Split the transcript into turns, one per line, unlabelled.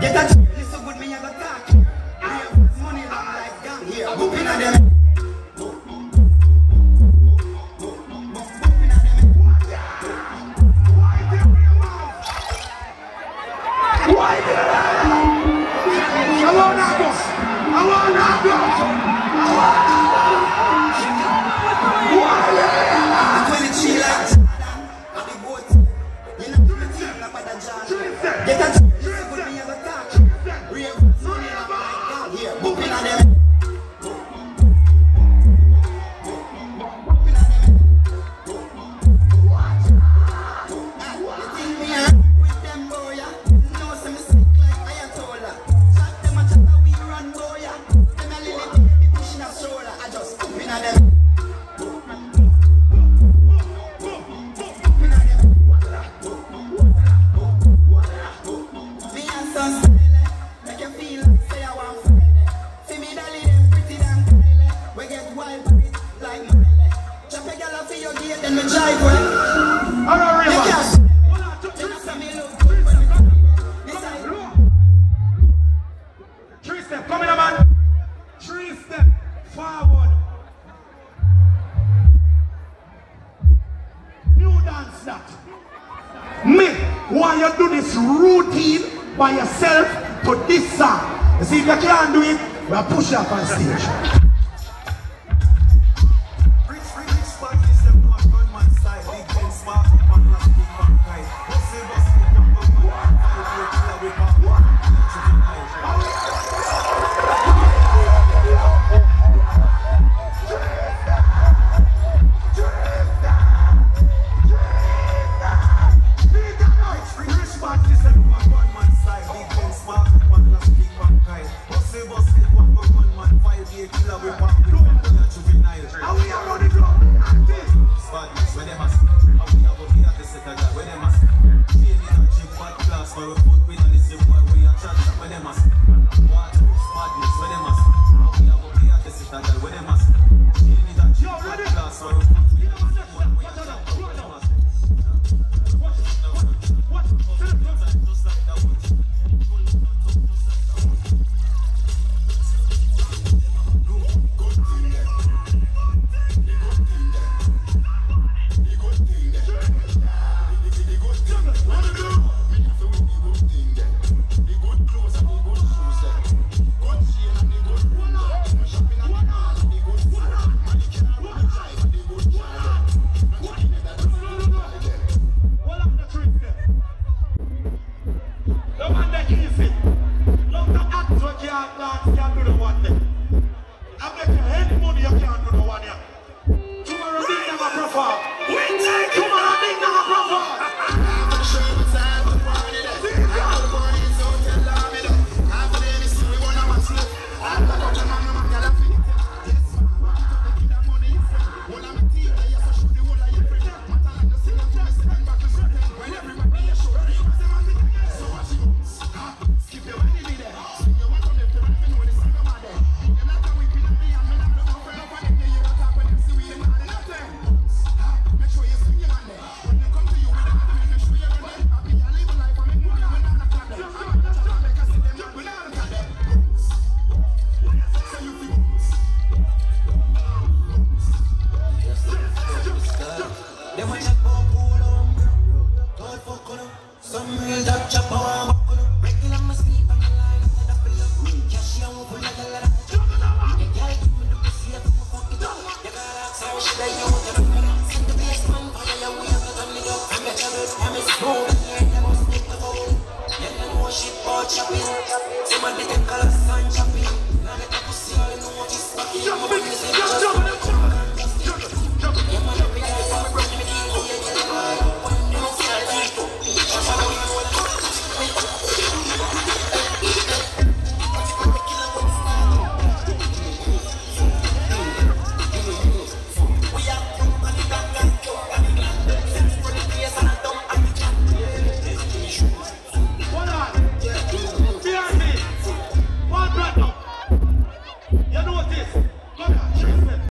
Get that so good me have a cock. I money like gang here. Whooping at them. Get that
answer. Me, why you do this routine by yourself to this song? See if you can't do it, we'll push up on stage.
What?
easy. at the acts when you are done.
Some real that chop